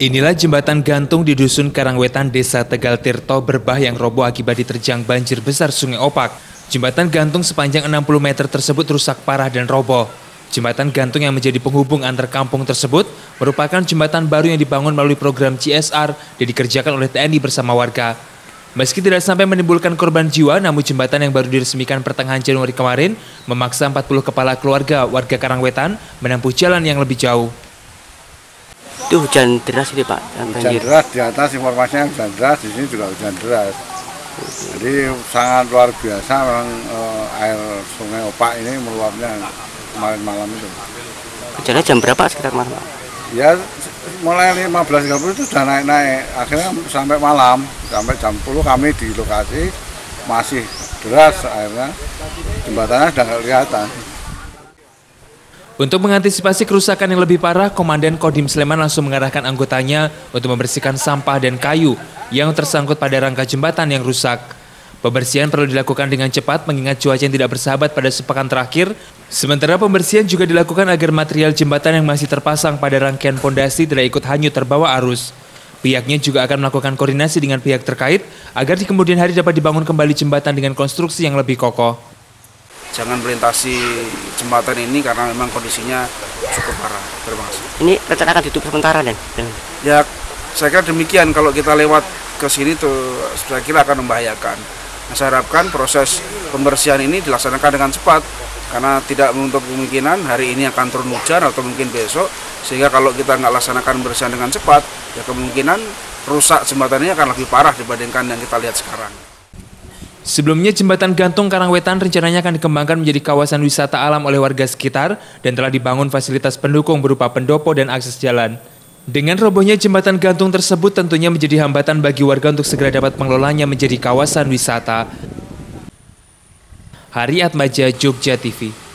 Inilah jembatan gantung di Dusun Karangwetan, Desa Tegal Tirto berbah yang roboh akibat diterjang banjir besar Sungai Opak. Jembatan gantung sepanjang 60 meter tersebut rusak parah dan roboh. Jembatan gantung yang menjadi penghubung antar kampung tersebut merupakan jembatan baru yang dibangun melalui program CSR dan dikerjakan oleh TNI bersama warga. Meski tidak sampai menimbulkan korban jiwa, namun jembatan yang baru diresmikan pertengahan Januari kemarin memaksa 40 kepala keluarga warga Karangwetan menempuh jalan yang lebih jauh. Itu hujan deras ini Pak, hujan deras di atas informasinya hujan deras di sini juga hujan deras jadi sangat luar biasa memang eh, air sungai opak ini meluapnya kemarin malam itu Hujannya jam berapa sekitar malam Pak? Ya mulai 15.30 itu sudah naik-naik akhirnya sampai malam sampai jam 10 kami di lokasi masih deras airnya jembatannya sudah kelihatan Untuk mengantisipasi kerusakan yang lebih parah, Komandan Kodim Sleman langsung mengarahkan anggotanya untuk membersihkan sampah dan kayu yang tersangkut pada rangka jembatan yang rusak. Pembersihan perlu dilakukan dengan cepat mengingat cuaca yang tidak bersahabat pada sepekan terakhir. Sementara pembersihan juga dilakukan agar material jembatan yang masih terpasang pada rangkaian pondasi tidak ikut hanyut terbawa arus. Pihaknya juga akan melakukan koordinasi dengan pihak terkait agar di kemudian hari dapat dibangun kembali jembatan dengan konstruksi yang lebih kokoh. jangan melintasi jembatan ini karena memang kondisinya cukup parah. Terima kasih. Ini rencana akan ditutup sementara dan, Ya, saya kira demikian kalau kita lewat ke sini tuh saya kira akan membahayakan. Nah, saya harapkan proses pembersihan ini dilaksanakan dengan cepat karena tidak menutup kemungkinan hari ini akan turun hujan atau mungkin besok sehingga kalau kita nggak laksanakan pembersihan dengan cepat ya kemungkinan rusak jembatan ini akan lebih parah dibandingkan yang kita lihat sekarang. Sebelumnya jembatan gantung Karangwetan rencananya akan dikembangkan menjadi kawasan wisata alam oleh warga sekitar dan telah dibangun fasilitas pendukung berupa pendopo dan akses jalan. Dengan robohnya jembatan gantung tersebut tentunya menjadi hambatan bagi warga untuk segera dapat mengelolanya menjadi kawasan wisata. Hari Atmaja, Jogja TV.